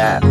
Yeah.